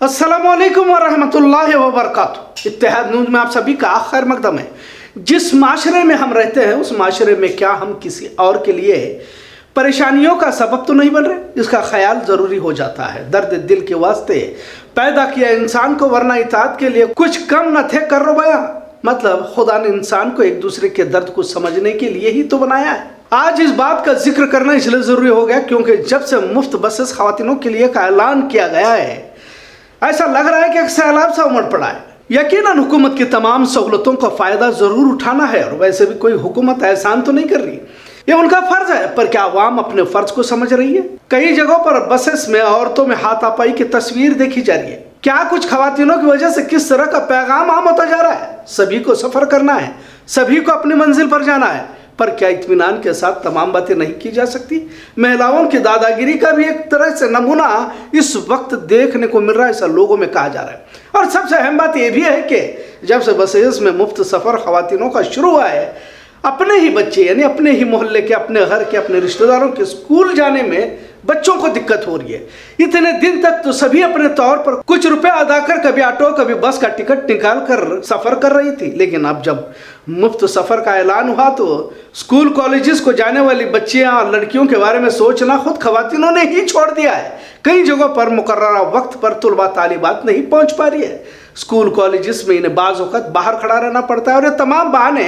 असलकम वरहमतुल्लाहि वबरकातुहू। इत्तेहाद न्यूज़ में आप सभी का खैर मकदम है। जिस माशरे में हम रहते हैं, उस माशरे में क्या हम किसी और के लिए परेशानियों का सबब तो नहीं बन रहे इसका ख्याल ज़रूरी हो जाता है। दर्द दिल के वास्ते पैदा किया इंसान को, वरना इतात के लिए कुछ कम न थे, कर बया। मतलब खुदा ने इंसान को एक दूसरे के दर्द को समझने के लिए ही तो बनाया है। आज इस बात का ज़िक्र करना इसलिए ज़रूरी हो गया, क्योंकि जब से मुफ़्त बसेस खातिनों के लिए का ऐलान किया गया है ऐसा लग रहा है कि एक सैलाब सा उमड़ पड़ा है। यकीनन हुकूमत की तमाम सहूलतों का फ़ायदा ज़रूर उठाना है, और वैसे भी कोई हुकूमत एहसान तो नहीं कर रही। ये उनका फ़र्ज़ है, पर क्या आवाम अपने फ़र्ज़ को समझ रही है? कई जगहों पर बसेस में औरतों में हाथापाई की तस्वीर देखी जा रही है। क्या कुछ खातिनों की वजह से किस तरह का पैगाम आम होता जा रहा है? सभी को सफ़र करना है, सभी को अपनी मंजिल पर जाना है पर क्या इत्मीनान के साथ तमाम बातें नहीं की जा सकती? महिलाओं की दादागिरी का भी एक तरह से नमूना इस वक्त देखने को मिल रहा है, ऐसा लोगों में कहा जा रहा है। और सबसे अहम बात यह भी है कि जब से बसेस में मुफ़्त सफ़र खातिनों का शुरू हुआ है, अपने ही बच्चे, यानी अपने ही मोहल्ले के, अपने घर के, अपने रिश्तेदारों के स्कूल जाने में बच्चों को दिक्कत हो रही है। इतने दिन तक तो सभी अपने तौर पर कुछ रुपए अदा कर कभी ऑटो, कभी बस का टिकट निकाल कर सफ़र कर रही थी। लेकिन अब जब मुफ़्त सफ़र का ऐलान हुआ तो स्कूल कॉलेजेस को जाने वाली बच्चियाँ और लड़कियों के बारे में सोचना खुद खवतिनों ने ही छोड़ दिया है। कई जगहों पर मुकर्रा वक्त पर तुलबा तालिबात नहीं पहुँच पा रही है। स्कूल कॉलेजेस में इन्हें बाज़ वक़्त बाहर खड़ा रहना पड़ता है और ये तमाम बहाने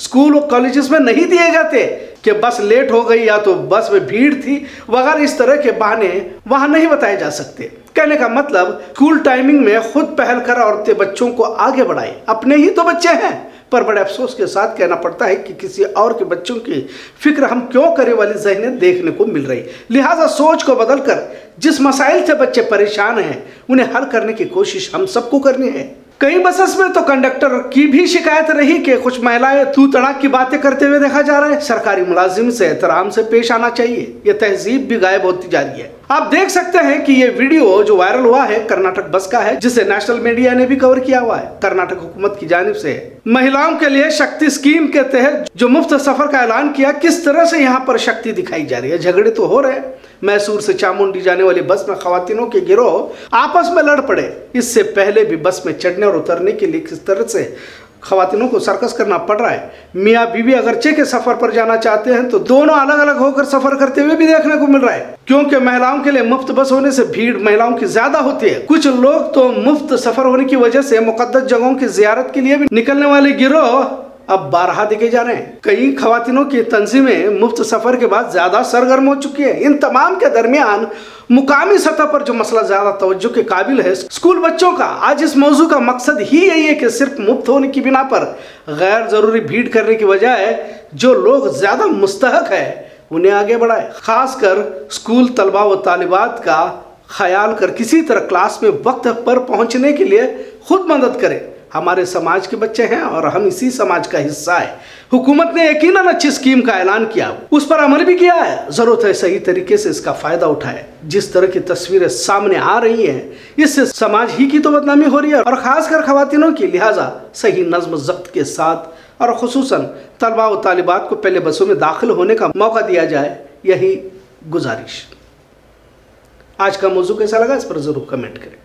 स्कूल और कॉलेजेस में नहीं दिए जाते कि बस लेट हो गई या तो बस में भीड़ थी, वगैरह इस तरह के बहाने वहाँ नहीं बताए जा सकते। कहने का मतलब स्कूल टाइमिंग में खुद पहल कर औरतें बच्चों को आगे बढ़ाए। अपने ही तो बच्चे हैं। पर बड़े अफसोस के साथ कहना पड़ता है कि किसी और के बच्चों की फ़िक्र हम क्यों करे वाली जहनें देखने को मिल रही। लिहाजा सोच को बदलकर जिस मसाइल से बच्चे परेशान हैं, उन्हें हल करने की कोशिश हम सबको करनी है। कई बसेस में तो कंडक्टर की भी शिकायत रही कि कुछ महिलाएँ तू तड़ाक की बातें करते हुए देखा जा रहा है। सरकारी मुलाजिम से एहतराम से पेश आना चाहिए। ये तहजीब भी गायब होती जा रही है। आप देख सकते हैं कि ये वीडियो जो वायरल हुआ है, कर्नाटक बस का है, जिसे नेशनल मीडिया ने भी कवर किया हुआ है। कर्नाटक हुकूमत की जानब से महिलाओं के लिए शक्ति स्कीम के तहत जो मुफ़्त सफ़र का ऐलान किया, किस तरह से यहाँ पर शक्ति दिखाई जा रही है? झगड़े तो हो रहे मैसूर से चामुंडी जाने वाली बस में खातिनों के गिरोह आपस में लड़ पड़े। इससे पहले भी बस में चढ़ने और उतरने के लिए किस तरह से खातिनों को सर्कस करना पड़ रहा है? मियाँ बीवी अगरचे के सफ़र पर जाना चाहते हैं तो दोनों अलग अलग होकर सफ़र करते हुए भी देखने को मिल रहा है। क्योंकि महिलाओं के लिए मुफ़्त बस होने से भीड़ महिलाओं की ज़्यादा होती है। कुछ लोग तो मुफ़्त सफ़र होने की वजह से मुकदस जगहों की जियारत के लिए भी निकलने वाले गिरोह अब बारहा दिखे जा रहे हैं। कई खातिनों की तंजीमें मुफ़्त सफ़र के बाद ज़्यादा सरगर्म हो चुकी है। इन तमाम के दरमियान मुकामी सतह पर जो मसला ज़्यादा तवज्जो के काबिल है, स्कूल बच्चों का, आज इस मौजू का मकसद ही यही है कि सिर्फ़ मुफ़्त होने की बिना पर गैर ज़रूरी भीड़ करने की बजाय जो लोग ज़्यादा मुस्तक है, उन्हें आगे बढ़ाए। खासकर स्कूल तलबा व तालिबात का ख्याल कर किसी तरह क्लास में वक्त पर पहुँचने के लिए खुद मदद करें। हमारे समाज के बच्चे हैं और हम इसी समाज का हिस्सा है। हुकूमत ने यकीन अच्छी स्कीम का ऐलान किया। उस पर अमल भी किया है। ज़रूरत है सही तरीके से इसका फ़ायदा उठाए। जिस तरह की तस्वीरें सामने आ रही हैं, इससे समाज ही की तो बदनामी हो रही है और खासकर खातिनों की। लिहाजा सही नज्म जब्त के साथ और खसूस तलबा व तालिबात को पहले बसों में दाखिल होने का मौका दिया जाए, यही गुजारिश। आज का मौजू कैसा लगा इस पर ज़रूर कमेंट करें।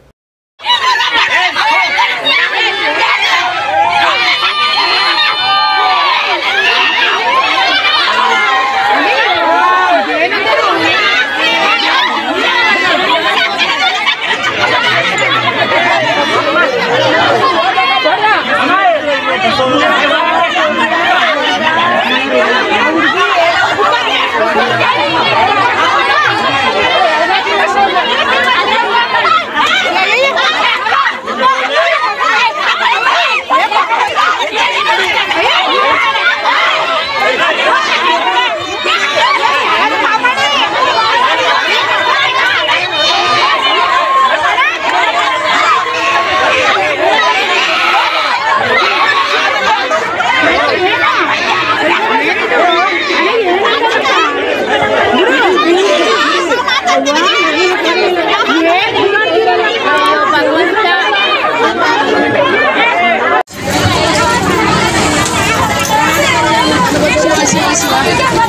Angela.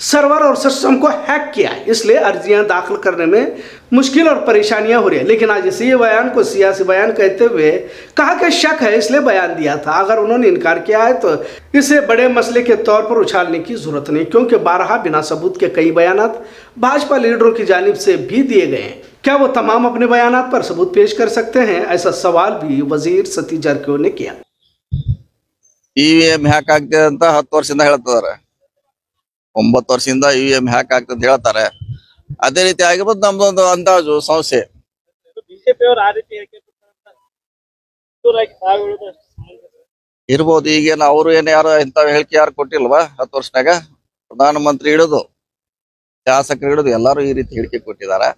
सर्वर और सिस्टम को हैक किया है इसलिए अर्जियां दाखिल करने में मुश्किल और परेशानियां हो रही है लेकिन आज इसी बयान को सियासी बयान कहते हुए कहा कि शक है इसलिए बयान दिया था अगर उन्होंने इनकार किया है तो इसे बड़े मसले के तौर पर उछालने की जरूरत नहीं क्योंकि बारहा बिना सबूत के कई बयान भाजपा लीडरों की जानिब से भी दिए गए हैं क्या वो तमाम अपने बयान पर सबूत पेश कर सकते हैं ऐसा सवाल भी वजीर सतीश जारकिहोली ने किया ಇ ವಿ ಎಂ ಹ್ಯಾಕ್ ಆಗ್ತದೆ ಅಂತ ಹತ್ತು ವರ್ಷದಿಂದ ಹೇಳ್ತಿದಾರೆ ಒಂಬತ್ತು ವರ್ಷದಿಂದ ಇ ವಿ ಎಂ ಹ್ಯಾಕ್ ಆಗ್ತದೆ ಅಂತ ಹೇಳ್ತಾರೆ. ಅದೇ ರೀತಿ ಆಗಿರೋದು ನಮ್ದೊಂದು ಅಂದಾಜು ಸಂಸ್ಥೆ. ಇರ್ಬೋದು ಈಗೇನು ಅವರು ಏನು ಯಾರು ಇಂಥ ಹೇಳಿಕೆ ಯಾರು ಕೊಟ್ಟಿಲ್ವಾ ಹತ್ತು ವರ್ಷನಾಗ ಪ್ರಧಾನಮಂತ್ರಿ ಹಿಡಿದು ಶಾಸಕರು ಹಿಡಿದು ಎಲ್ಲರೂ ಈ ರೀತಿ ಹೇಳಿಕೆ ಕೊಟ್ಟಿದ್ದಾರೆ.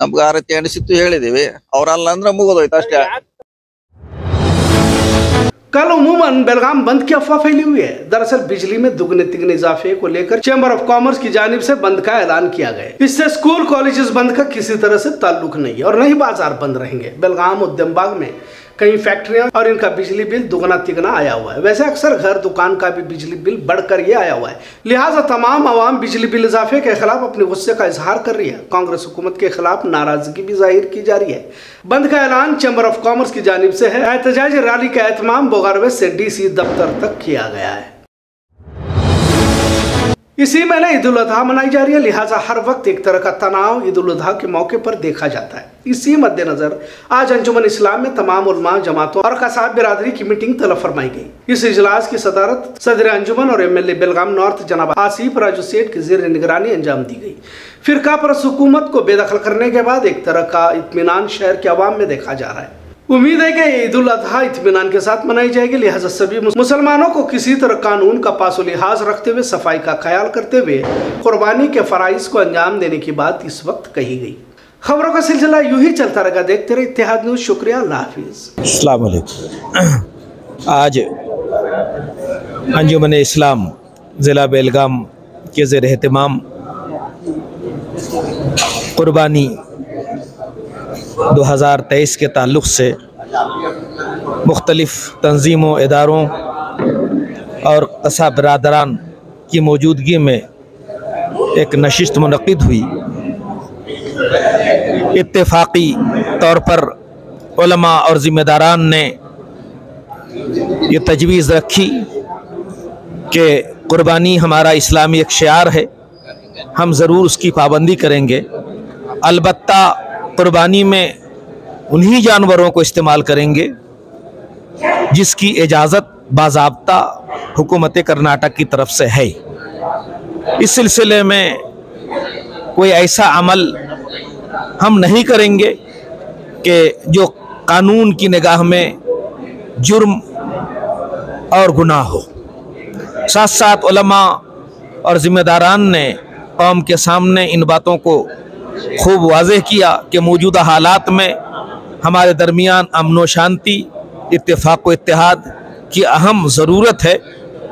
ನಮ್ಗೆ ಆ ರೀತಿ ಅನಿಸಿತ್ತು ಹೇಳಿದೀವಿ ಅವ್ರಲ್ಲ ಅಂದ್ರೆ ಮುಗಿದೋಯ್ತು ಅಷ್ಟೇ. कल उमूमन बेलगाम बंद की अफवाह फैली हुई है। दरअसल बिजली में दुगने तिगने इजाफे को लेकर चैम्बर ऑफ़ कॉमर्स की जानब ऐसी बंद का ऐलान किया गया इससे स्कूल, कॉलेजेस बंद का किसी तरह से ताल्लुक नहीं है और न ही बाज़ार बंद रहेंगे। बेलगाम, उद्यम बाग में कई फैक्ट्रियाँ और इनका बिजली बिल दुगना तिगना आया हुआ है। वैसे अक्सर घर दुकान का भी बिजली बिल बढ़कर ये आया हुआ है। लिहाजा तमाम आवाम बिजली बिल इजाफे के खिलाफ अपने गुस्से का इजहार कर रही है। कांग्रेस हुकूमत के खिलाफ नाराज़गी भी ज़ाहिर की जा रही है। बंद का ऐलान चैम्बर ऑफ़ कॉमर्स की जानब से है। एहतजाजी रैली का एहतमाम बोगारवे से डी सी दफ्तर तक किया गया है। इसी महीने ईद उल अजहा मनाई जा रही है, लिहाजा हर वक्त एक तरह का तनाव ईद उल अजहा के मौके पर देखा जाता है। इसी मद्देनजर आज अंजुमन इस्लाम में तमाम उलमा, जमातों और कसाब बिरादरी की मीटिंग तलब फरमाई गई। इस इजलास की सदारत सदर अंजुमन और M L A Belgaum north जनाब आसिफ राजू सेठ की जेर निगरानी अंजाम दी गई। फिरका परस हुकूमत को बेदखल करने के बाद एक तरह का इतमान शहर के अवाम में देखा जा रहा है। उम्मीद है कि ईद उल अजहा इत्मीनान के साथ मनाई जाएगी, लिहाजा सभी मुसलमानों को किसी तरह कानून का पासो लिहाज रखते हुए, सफ़ाई का ख्याल करते हुए, कुर्बानी के फ़राइज को अंजाम देने की बात इस वक्त कही गई। खबरों का सिलसिला यूँ ही चलता रहेगा, देखते रहे इतिहाद न्यूज़, शुक्रिया, अल्लाह हाफिज़। आज अंजुमन इस्लाम, ज़िला बेलगाम के ज़ेर अहतमाम कुर्बानी 2023 के ताल्लुक़ से मुख्तलिफ़ तंजीमों, इदारों और कसा बरदरान की मौजूदगी में एक नशस्त मनद हुई। इतफाक़ी तौर पर और ज़िम्मेदारान ने ये तजवीज़ रखी कि कुर्बानी हमारा इस्लामी एक शार है, हम ज़रूर उसकी पाबंदी करेंगे। अलबत्ता कुर्बानी में उन्हीं जानवरों को इस्तेमाल करेंगे, जिसकी इजाज़त बाजाबता हुकूमत कर्नाटक की तरफ़ से है। इस सिलसिले में कोई ऐसा अमल हम नहीं करेंगे कि जो कानून की निगाह में जुर्म और गुनाह हो। साथ साथ और ज़िम्मेदारान ने कौम के सामने इन बातों को खूब वाजह किया कि मौजूदा हालात में हमारे दरमियान अमन व शांति इतफाक़ व इत्तेहाद की अहम ज़रूरत है,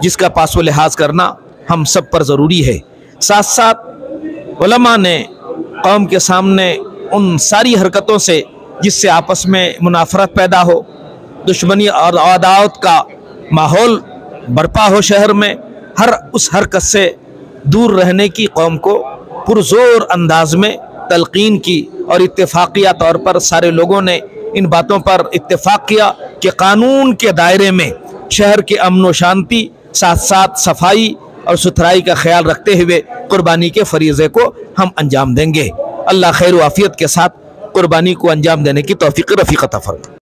जिसका पास व लिहाज करना हम सब पर ज़रूरी है। साथ साथ उलमा ने कौम के सामने उन सारी हरकतों से, जिससे आपस में मुनाफरत पैदा हो, दुश्मनी और अदावत का माहौल बरपा हो शहर में, हर उस हरकत से दूर रहने की कौम को पुरजोर अंदाज में तलकीन की और इतफाक़िया तौर पर सारे लोगों ने इन बातों पर इतफाक़ किया कि कानून के दायरे में शहर के अमन व शांति साथ साथ सफ़ाई और सुथराई का ख्याल रखते हुए कुर्बानी के फरीज़े को हम अंजाम देंगे। अल्लाह खैर वाफियत के साथ कुर्बानी को अंजाम देने की तोफ़ी रफ़ीक़त फरमा।